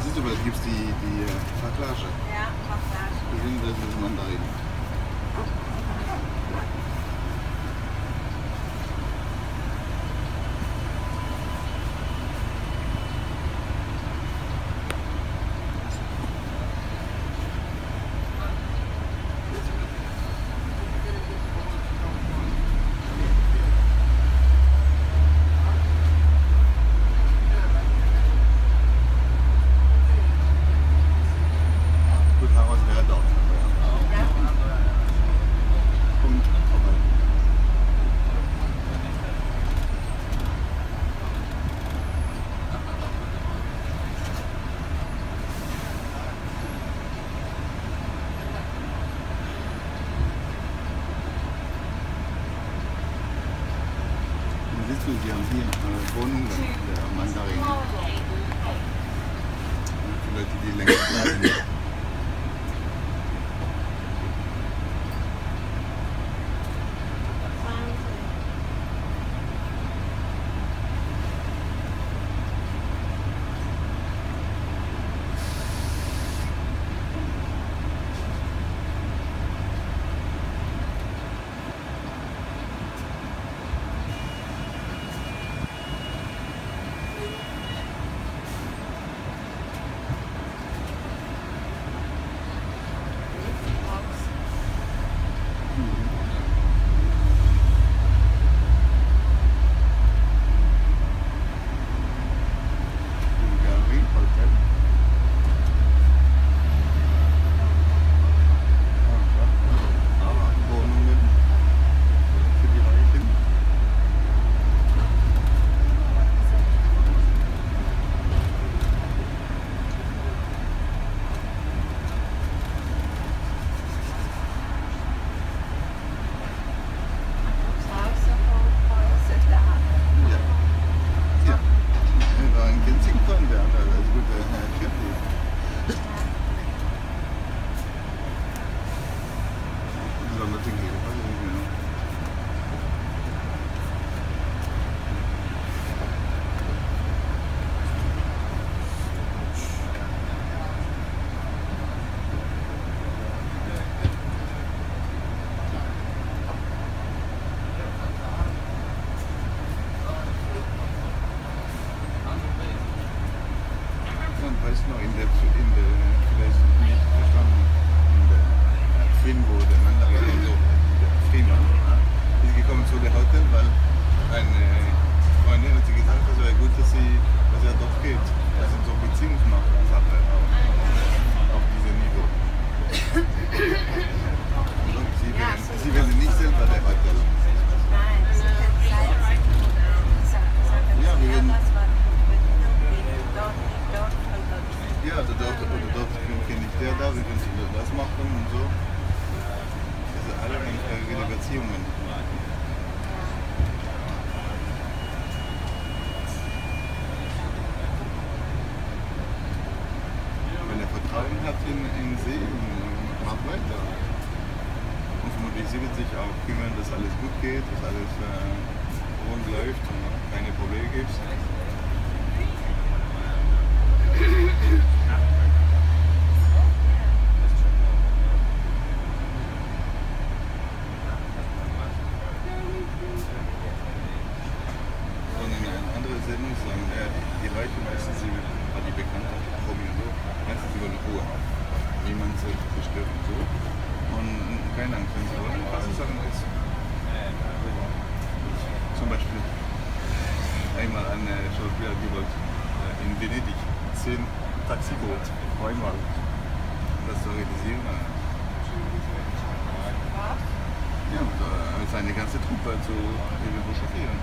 das ist aber, da gibt es die, die äh, Ja, Baklage. Das sind, das ist Mandarinen. zu, die haben hier eine der Mandarin. Die Leute, die länger bleiben. 10 Taxiboot, Neumann. Das organisieren wir. Ja, und äh, seine ganze Truppe zu irgendwo chauffieren.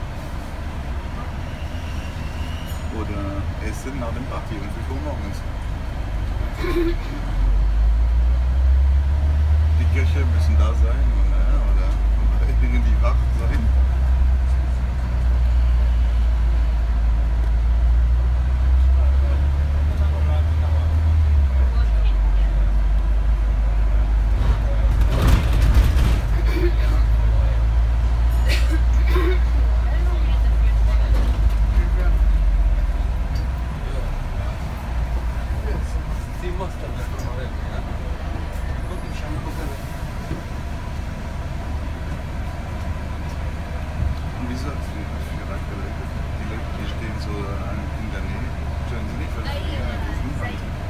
Oder essen nach dem Party um 5 Uhr morgens. Die Köche müssen da sein oder, oder irgendwie wach sein. so in der Nähe. Können Sie nicht, weil ich